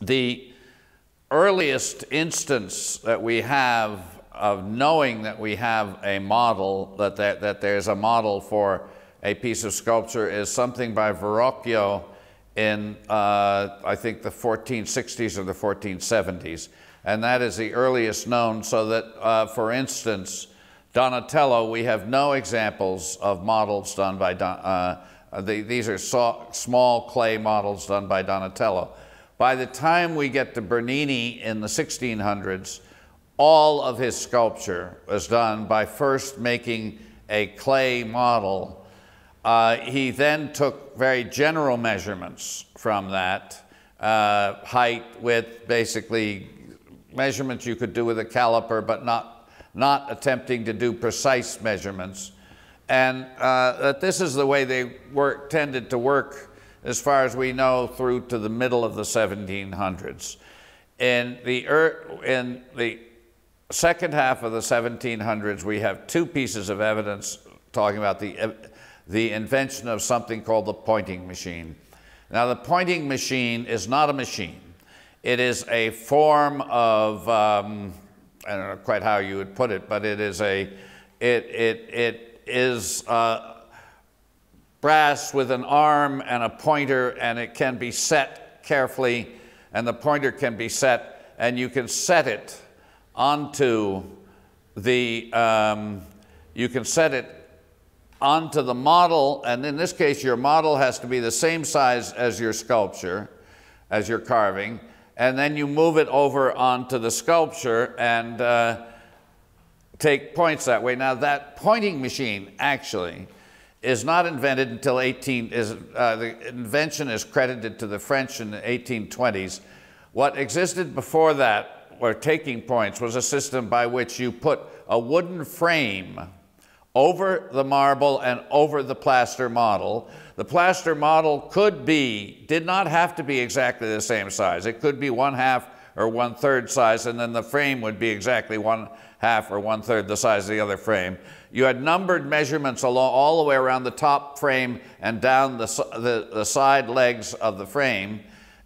the earliest instance that we have of knowing that we have a model, that, there, that there's a model for a piece of sculpture is something by Verrocchio in, uh, I think, the 1460s or the 1470s. And that is the earliest known, so that, uh, for instance, Donatello, we have no examples of models done by, Don, uh, the, these are so, small clay models done by Donatello. By the time we get to Bernini in the 1600s, all of his sculpture was done by first making a clay model. Uh, he then took very general measurements from that, uh, height, width, basically measurements you could do with a caliper, but not, not attempting to do precise measurements. And uh, that this is the way they work, tended to work as far as we know, through to the middle of the 1700s. In the, in the second half of the 1700s, we have two pieces of evidence talking about the, the invention of something called the pointing machine. Now, the pointing machine is not a machine. It is a form of, um, I don't know quite how you would put it, but it is a, it, it, it is uh, brass with an arm and a pointer, and it can be set carefully, and the pointer can be set, and you can set it onto the, um, you can set it onto the model, and in this case, your model has to be the same size as your sculpture, as your carving, and then you move it over onto the sculpture and uh, take points that way. Now, that pointing machine actually is not invented until 18, is, uh, the invention is credited to the French in the 1820s. What existed before that, or taking points, was a system by which you put a wooden frame over the marble and over the plaster model. The plaster model could be, did not have to be exactly the same size. It could be one half or one third size, and then the frame would be exactly one half or one third the size of the other frame. You had numbered measurements along, all the way around the top frame and down the, the, the side legs of the frame.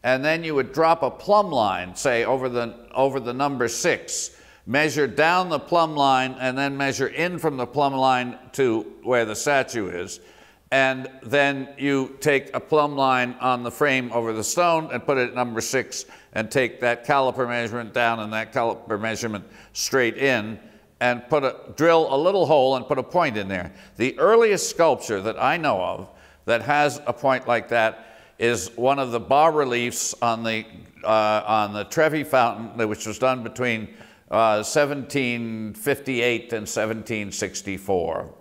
And then you would drop a plumb line, say over the, over the number six, measure down the plumb line and then measure in from the plumb line to where the statue is. And then you take a plumb line on the frame over the stone and put it at number six and take that caliper measurement down and that caliper measurement straight in and put a, drill a little hole and put a point in there. The earliest sculpture that I know of that has a point like that is one of the bas-reliefs on the, uh, on the Trevi Fountain, which was done between uh, 1758 and 1764.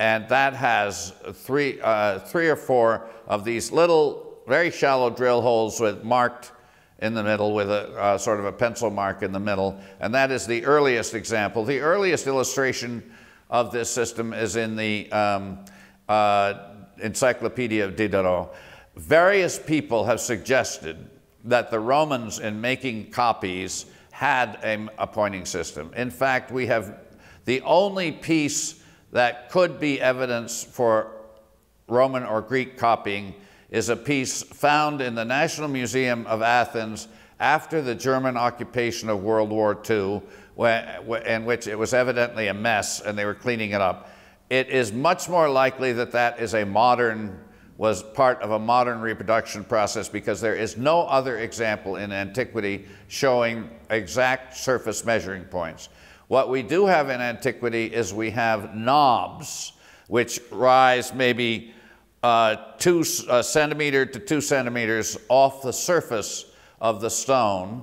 And that has three, uh, three or four of these little, very shallow drill holes with marked in the middle with a uh, sort of a pencil mark in the middle, and that is the earliest example. The earliest illustration of this system is in the um, uh, Encyclopedia of Diderot. Various people have suggested that the Romans, in making copies, had a, a pointing system. In fact, we have the only piece that could be evidence for Roman or Greek copying is a piece found in the National Museum of Athens after the German occupation of World War II, in which it was evidently a mess and they were cleaning it up. It is much more likely that that is a modern, was part of a modern reproduction process because there is no other example in antiquity showing exact surface measuring points. What we do have in antiquity is we have knobs which rise maybe uh, two uh, centimeter to two centimeters off the surface of the stone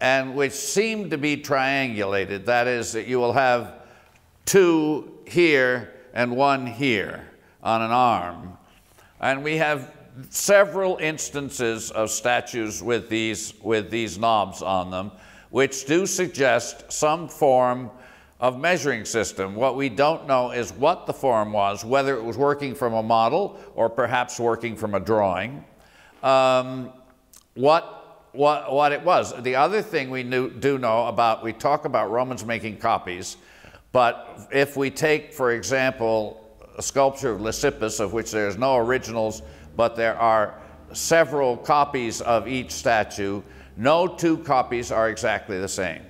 and which seem to be triangulated. That is, that you will have two here and one here on an arm. And we have several instances of statues with these, with these knobs on them, which do suggest some form of measuring system. What we don't know is what the form was, whether it was working from a model or perhaps working from a drawing, um, what, what, what it was. The other thing we knew, do know about, we talk about Romans making copies, but if we take, for example, a sculpture of Lysippus, of which there's no originals, but there are several copies of each statue. No two copies are exactly the same.